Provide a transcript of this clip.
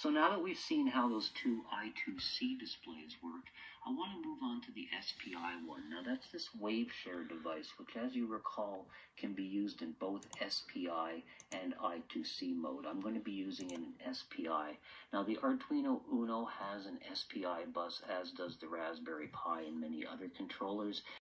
So now that we've seen how those two I2C displays work, I want to move on to the SPI one. Now that's this WaveShare device, which as you recall can be used in both SPI and I2C mode. I'm going to be using it in SPI. Now the Arduino Uno has an SPI bus, as does the Raspberry Pi and many other controllers.